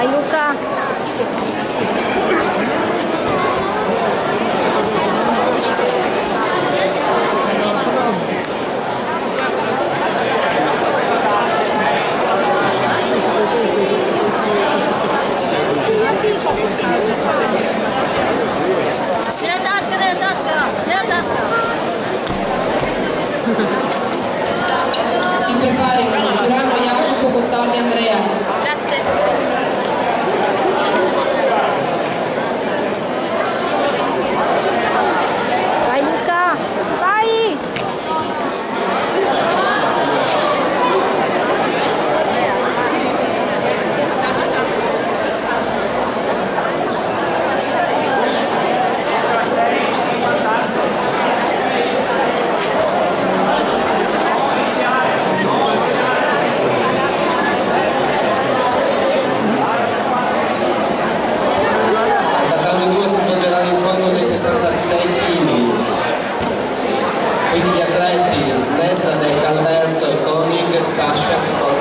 まあいか。66 kg, quindi gli atleti Nesla, De Calberto, Koenig, Sasha, Sporco.